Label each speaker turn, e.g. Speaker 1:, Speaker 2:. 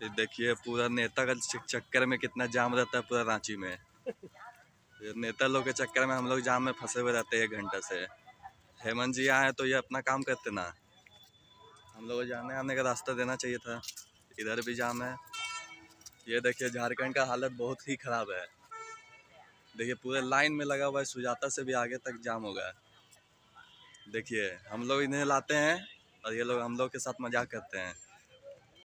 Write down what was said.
Speaker 1: ये देखिए, पूरा नेता का चक्कर में कितना जाम रहता है पूरा रांची में। नेता लोग के चक्कर में हम लोग जाम में फंसे हुए रहते हैं एक घंटे से। हेमंत जी आए तो ये अपना काम करते ना। हम लोग जाने आने का रास्ता देना चाहिए था। इधर भी जाम है। ये देखिए, झारखंड का हालत बहुत ही खराब है। देखिए, पूरे लाइन में लगा हुआ है, सुजाता से भी आगे तक जाम होगा। देखिए, हम लोग इन्हें लाते हैं और ये लोग हम लोग के साथ मज़ाक करते हैं।